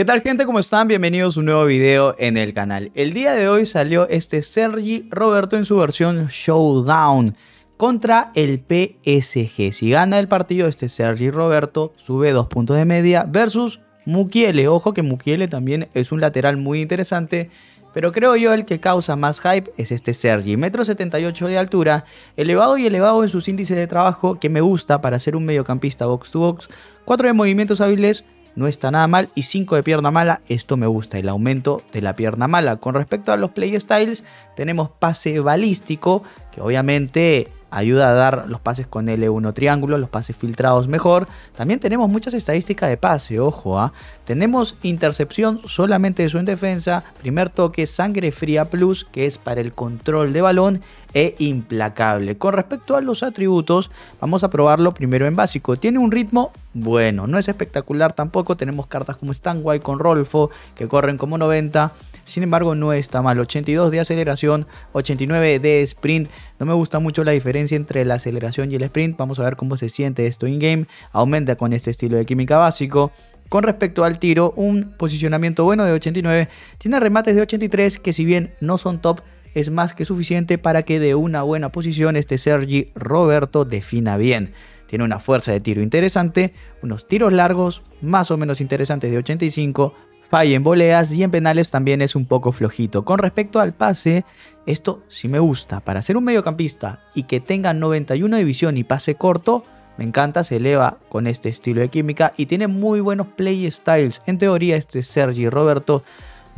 ¿Qué tal gente? ¿Cómo están? Bienvenidos a un nuevo video en el canal. El día de hoy salió este Sergi Roberto en su versión Showdown contra el PSG. Si gana el partido este Sergi Roberto sube dos puntos de media versus Mukiele. Ojo que Mukiele también es un lateral muy interesante. Pero creo yo el que causa más hype es este Sergi. Metro 78 de altura, elevado y elevado en sus índices de trabajo que me gusta para ser un mediocampista box to box. 4 de movimientos hábiles, no está nada mal. Y 5 de pierna mala, esto me gusta, el aumento de la pierna mala. Con respecto a los play styles, tenemos pase balístico, que obviamente ayuda a dar los pases con L1 triángulo, los pases filtrados mejor. También tenemos muchas estadísticas de pase, ojo, ¿ah? tenemos intercepción solamente de su en defensa, primer toque, sangre fría plus, que es para el control de balón, e implacable. Con respecto a los atributos, vamos a probarlo primero en básico. Tiene un ritmo bueno, no es espectacular tampoco, tenemos cartas como Stanway con Rolfo, que corren como 90, sin embargo, no está mal. 82 de aceleración, 89 de sprint. No me gusta mucho la diferencia entre la aceleración y el sprint. Vamos a ver cómo se siente esto in-game. Aumenta con este estilo de química básico. Con respecto al tiro, un posicionamiento bueno de 89. Tiene remates de 83 que si bien no son top, es más que suficiente para que de una buena posición este Sergi Roberto defina bien. Tiene una fuerza de tiro interesante, unos tiros largos más o menos interesantes de 85, falla en voleas y en penales también es un poco flojito. Con respecto al pase, esto sí me gusta. Para ser un mediocampista y que tenga 91 de visión y pase corto, me encanta, se eleva con este estilo de química y tiene muy buenos play styles. En teoría este Sergi Roberto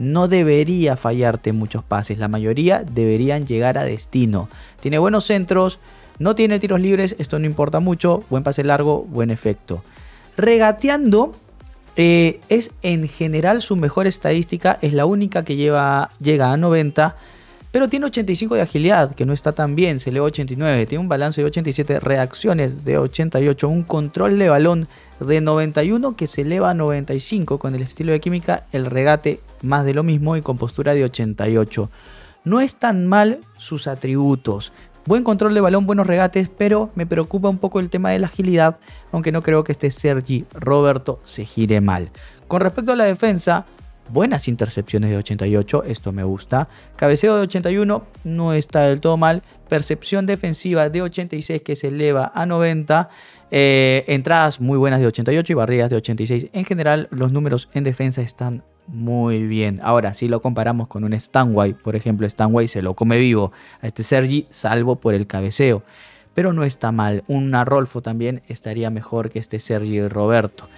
no debería fallarte muchos pases, la mayoría deberían llegar a destino. Tiene buenos centros, no tiene tiros libres, esto no importa mucho, buen pase largo, buen efecto. Regateando eh, es en general su mejor estadística, es la única que lleva, llega a 90, pero tiene 85 de agilidad, que no está tan bien, se eleva 89, tiene un balance de 87, reacciones de 88, un control de balón de 91 que se eleva a 95 con el estilo de química, el regate más de lo mismo y con postura de 88. No es tan mal sus atributos, Buen control de balón, buenos regates, pero me preocupa un poco el tema de la agilidad, aunque no creo que este Sergi Roberto se gire mal. Con respecto a la defensa, buenas intercepciones de 88, esto me gusta. Cabeceo de 81 no está del todo mal. Percepción defensiva de 86 que se eleva a 90. Eh, entradas muy buenas de 88 y barridas de 86. En general, los números en defensa están muy bien. Ahora, si lo comparamos con un Stanway, por ejemplo, Stanway se lo come vivo a este Sergi, salvo por el cabeceo. Pero no está mal. Un Rolfo también estaría mejor que este Sergi Roberto.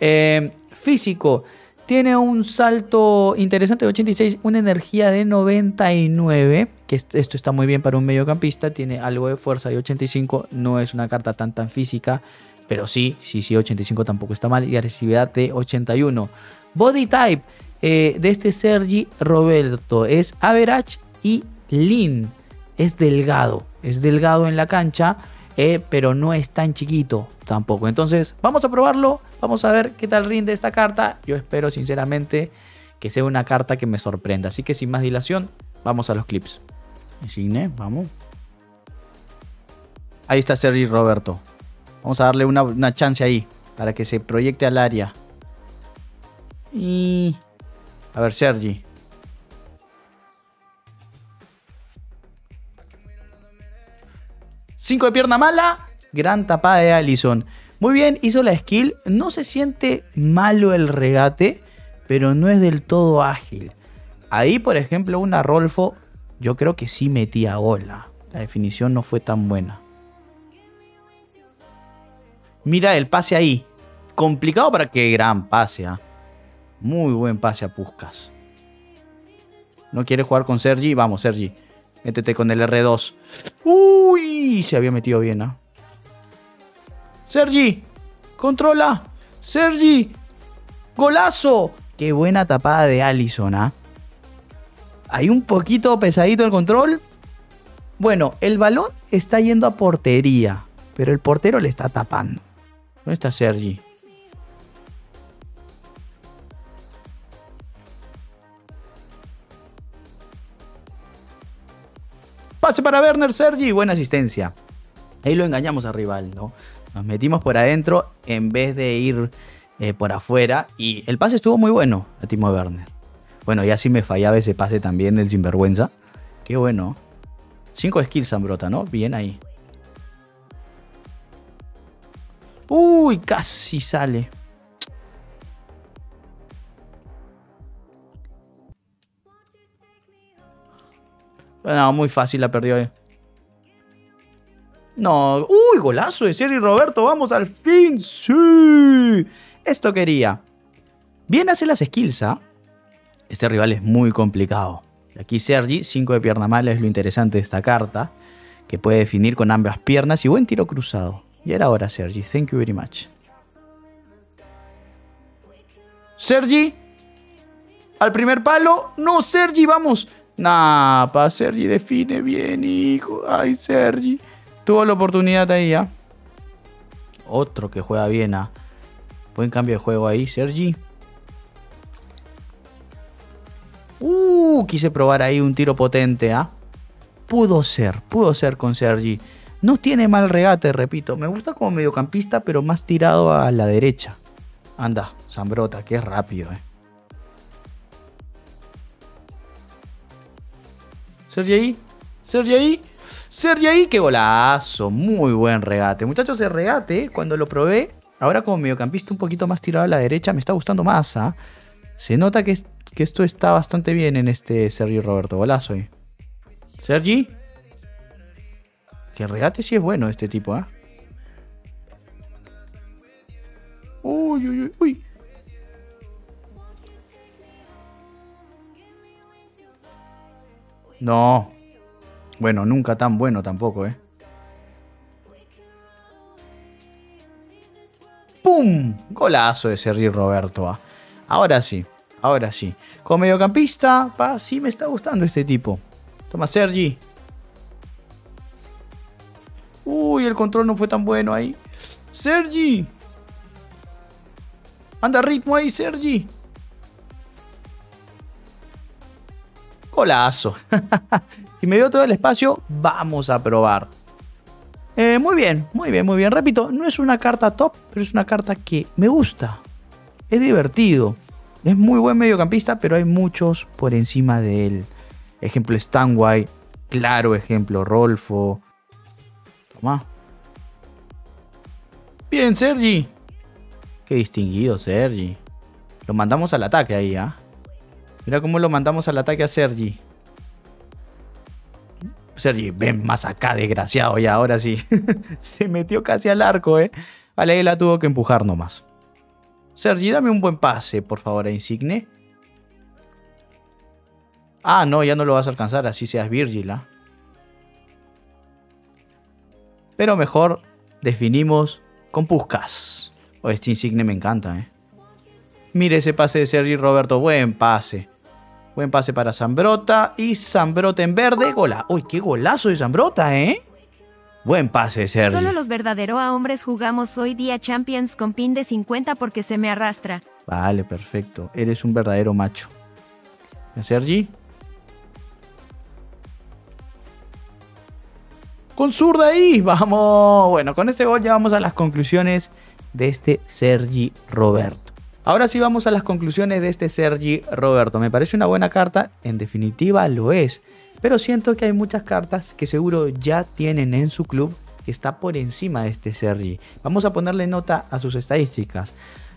Eh, físico. Tiene un salto interesante de 86, una energía de 99, que esto está muy bien para un mediocampista, tiene algo de fuerza de 85, no es una carta tan tan física, pero sí, sí, sí, 85 tampoco está mal, y agresividad de 81. Body type eh, de este Sergi Roberto es average y lean. Es delgado, es delgado en la cancha, eh, pero no es tan chiquito tampoco. Entonces, vamos a probarlo, vamos a ver qué tal rinde esta carta. Yo espero sinceramente que sea una carta que me sorprenda. Así que sin más dilación, vamos a los clips. Insigne, vamos. Ahí está Sergi Roberto. Vamos a darle una, una chance ahí para que se proyecte al área. Y... A ver, Sergi. Cinco de pierna mala. Gran tapada de Allison. Muy bien, hizo la skill. No se siente malo el regate, pero no es del todo ágil. Ahí, por ejemplo, una Rolfo, yo creo que sí metía bola. La definición no fue tan buena. Mira el pase ahí. Complicado para que gran pase. ¿ah? Muy buen pase a Puskas. ¿No quiere jugar con Sergi? Vamos, Sergi. Métete con el R2. Uy, se había metido bien, ¿ah? Sergi, controla. Sergi, golazo. Qué buena tapada de Allison, ¿ah? Hay un poquito pesadito el control. Bueno, el balón está yendo a portería, pero el portero le está tapando. ¿Dónde está Sergi? Pase para Werner, Sergi. Buena asistencia. Ahí lo engañamos al rival, ¿no? Nos metimos por adentro en vez de ir eh, por afuera. Y el pase estuvo muy bueno a Timo Werner. Bueno, ya sí me fallaba ese pase también del sinvergüenza. Qué bueno. 5 skills Zambrota, ¿no? Bien ahí. Uy, casi sale. No, muy fácil la perdió. Eh. No, uy, golazo de Sergi Roberto, vamos al fin, sí. Esto quería. Bien hace las skills, ¿ah? Este rival es muy complicado. Aquí Sergi, 5 de pierna mala es lo interesante de esta carta, que puede definir con ambas piernas y buen tiro cruzado. Y era hora, Sergi, thank you very much. Sergi, al primer palo, no, Sergi, vamos. Nah, pa, Sergi define bien, hijo. Ay, Sergi. Tuvo la oportunidad ahí ya. Otro que juega bien. ¿ah? Buen cambio de juego ahí, Sergi. Uh, quise probar ahí un tiro potente, ¿ah? Pudo ser, pudo ser con Sergi. No tiene mal regate, repito. Me gusta como mediocampista, pero más tirado a la derecha. Anda, Zambrota, que rápido, eh. Sergi Sergi. Sergi qué golazo. Muy buen regate. Muchachos, el regate, cuando lo probé, ahora como mediocampista un poquito más tirado a la derecha, me está gustando más. ¿ah? Se nota que, que, esto está bastante bien en este Sergi Roberto. Golazo ahí. Sergi. Que regate sí es bueno este tipo, ¿ah? Uy, uy, uy, uy. No, bueno, nunca tan bueno tampoco, ¿eh? ¡Pum! Golazo de Sergi Roberto. ¿ah? Ahora sí, ahora sí. Como mediocampista, pa, sí me está gustando este tipo. Toma Sergi. Uy, el control no fue tan bueno ahí. Sergi. Anda ritmo ahí, Sergi. Golazo. Si me dio todo el espacio, vamos a probar. Eh, muy bien, muy bien, muy bien. Repito, no es una carta top, pero es una carta que me gusta. Es divertido. Es muy buen mediocampista, pero hay muchos por encima de él. Ejemplo Stanway. Claro ejemplo Rolfo. Toma. Bien, Sergi. Qué distinguido, Sergi. Lo mandamos al ataque ahí, ¿ah? Mira cómo lo mandamos al ataque a Sergi. Sergi, ven más acá, desgraciado, ya, ahora sí. Se metió casi al arco, ¿eh? Vale, ahí la tuvo que empujar nomás. Sergi, dame un buen pase, por favor, a Insigne. Ah, no, ya no lo vas a alcanzar, así seas Virgil, ¿ah? Pero mejor definimos con Puskas. O este Insigne me encanta, ¿eh? Mire ese pase de Sergi Roberto, buen pase. Buen pase para Zambrota. Y Zambrota en verde. Gola. Uy, qué golazo de Zambrota, ¿eh? Buen pase, Sergi. Solo los verdaderos hombres jugamos hoy día Champions con pin de 50 porque se me arrastra. Vale, perfecto. Eres un verdadero macho. Sergi? Con zurda ahí. Vamos. Bueno, con este gol ya vamos a las conclusiones de este Sergi Roberto. Ahora sí vamos a las conclusiones de este Sergi Roberto. Me parece una buena carta, en definitiva lo es, pero siento que hay muchas cartas que seguro ya tienen en su club que está por encima de este Sergi. Vamos a ponerle nota a sus estadísticas.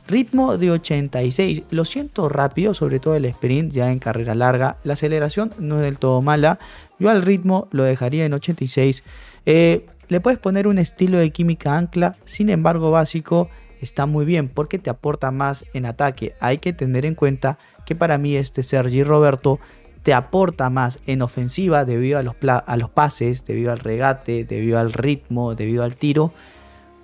Ritmo de 86, lo siento rápido, sobre todo el sprint ya en carrera larga. La aceleración no es del todo mala. Yo al ritmo lo dejaría en 86. Eh, le puedes poner un estilo de química ancla, sin embargo básico está muy bien porque te aporta más en ataque. Hay que tener en cuenta que para mí este Sergi Roberto te aporta más en ofensiva debido a los, a los pases, debido al regate, debido al ritmo, debido al tiro,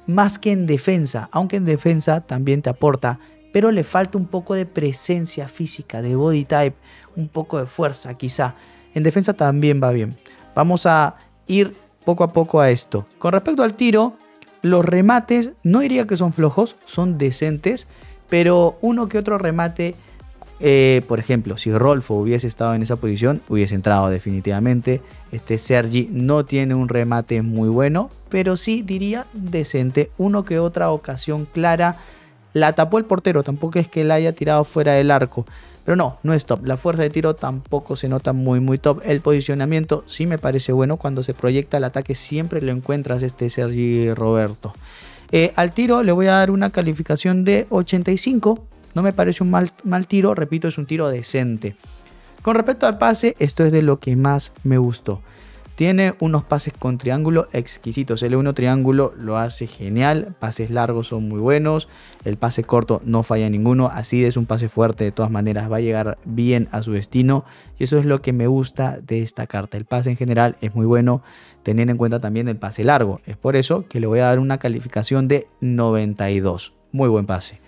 más que en defensa, aunque en defensa también te aporta, pero le falta un poco de presencia física, de body type, un poco de fuerza quizá. En defensa también va bien. Vamos a ir poco a poco a esto. Con respecto al tiro, los remates, no diría que son flojos, son decentes, pero uno que otro remate, eh, por ejemplo, si Rolfo hubiese estado en esa posición, hubiese entrado definitivamente. Este Sergi no tiene un remate muy bueno, pero sí diría decente. Uno que otra ocasión clara La tapó el portero, tampoco es que la haya tirado fuera del arco. Pero no, no es top. La fuerza de tiro tampoco se nota muy, muy top. El posicionamiento sí me parece bueno. Cuando se proyecta el ataque siempre lo encuentras este Sergi Roberto. Eh, al tiro le voy a dar una calificación de 85. No me parece un mal, mal tiro. Repito, es un tiro decente. Con respecto al pase, esto es de lo que más me gustó. Tiene unos pases con triángulo exquisitos. El 1 triángulo lo hace genial. Pases largos son muy buenos. El pase corto no falla ninguno. Así es un pase fuerte de todas maneras. Va a llegar bien a su destino. Y eso es lo que me gusta de esta carta. El pase en general es muy bueno. Teniendo en cuenta también el pase largo. Es por eso que le voy a dar una calificación de 92. Muy buen pase.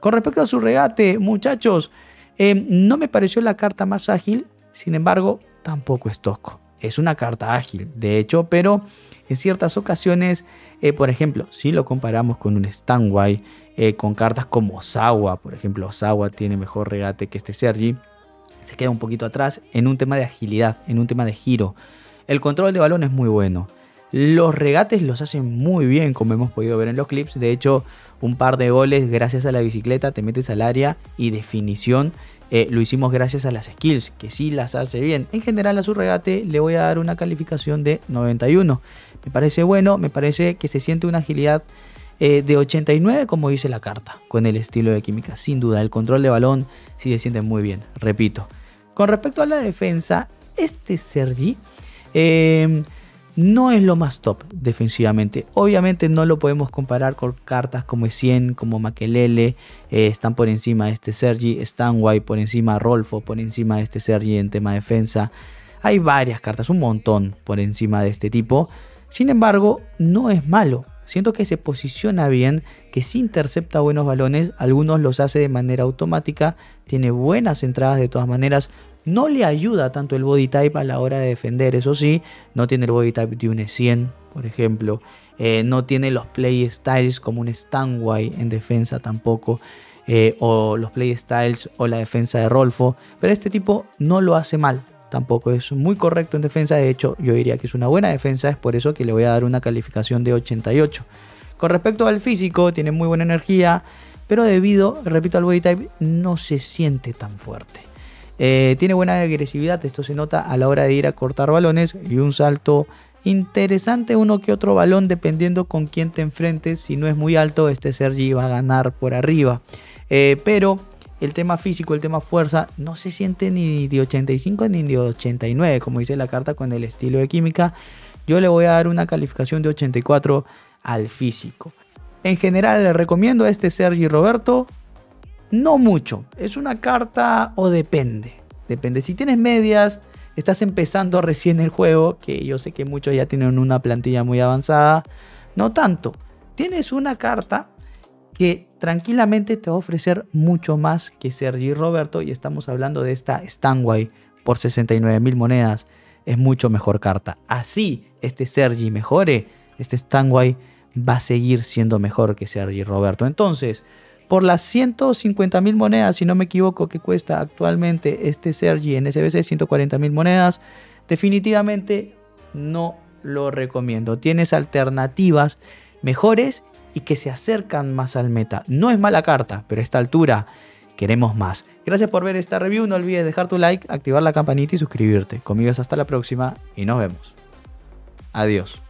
Con respecto a su regate, muchachos, eh, no me pareció la carta más ágil. Sin embargo, tampoco es tosco es una carta ágil, de hecho, pero en ciertas ocasiones, eh, por ejemplo, si lo comparamos con un Stanway, eh, con cartas como Sawa, por ejemplo, Sawa tiene mejor regate que este Sergi, se queda un poquito atrás en un tema de agilidad, en un tema de giro. El control de balón es muy bueno. Los regates los hacen muy bien, como hemos podido ver en los clips. De hecho, un par de goles gracias a la bicicleta, te metes al área y definición eh, lo hicimos gracias a las skills, que sí las hace bien. En general a su regate le voy a dar una calificación de 91. Me parece bueno, me parece que se siente una agilidad eh, de 89 como dice la carta, con el estilo de química. Sin duda, el control de balón sí se siente muy bien, repito. Con respecto a la defensa, este Sergi... Eh, no es lo más top defensivamente. Obviamente no lo podemos comparar con cartas como Essien, como Makelele, eh, están por encima de este Sergi, Stanway por encima de Rolfo, por encima de este Sergi en tema defensa. Hay varias cartas, un montón por encima de este tipo. Sin embargo, no es malo. Siento que se posiciona bien, que si intercepta buenos balones, algunos los hace de manera automática, tiene buenas entradas de todas maneras, no le ayuda tanto el body type a la hora de defender, eso sí, no tiene el body type de un E100, por ejemplo. Eh, no tiene los play styles como un Stanway en defensa tampoco. Eh, o los play styles o la defensa de Rolfo. Pero este tipo no lo hace mal. Tampoco es muy correcto en defensa. De hecho, yo diría que es una buena defensa. Es por eso que le voy a dar una calificación de 88. Con respecto al físico, tiene muy buena energía. Pero debido, repito, al body type, no se siente tan fuerte. Eh, tiene buena agresividad, esto se nota a la hora de ir a cortar balones y un salto interesante, uno que otro balón dependiendo con quién te enfrentes. Si no es muy alto, este Sergi va a ganar por arriba. Eh, pero el tema físico, el tema fuerza, no se siente ni de 85 ni de 89, como dice la carta con el estilo de química. Yo le voy a dar una calificación de 84 al físico. En general le recomiendo a este Sergi Roberto no mucho. Es una carta o depende. Depende. Si tienes medias, estás empezando recién el juego, que yo sé que muchos ya tienen una plantilla muy avanzada. No tanto. Tienes una carta que tranquilamente te va a ofrecer mucho más que Sergi Roberto. Y estamos hablando de esta Stanway por 69 mil monedas. Es mucho mejor carta. Así este Sergi mejore, este Stanway va a seguir siendo mejor que Sergi Roberto. Entonces, por las 150 mil monedas, si no me equivoco, que cuesta actualmente este Sergi en SBC, 140 mil monedas, definitivamente no lo recomiendo. Tienes alternativas mejores y que se acercan más al meta. No es mala carta, pero a esta altura queremos más. Gracias por ver esta review, no olvides dejar tu like, activar la campanita y suscribirte. Conmigo hasta la próxima y nos vemos. Adiós.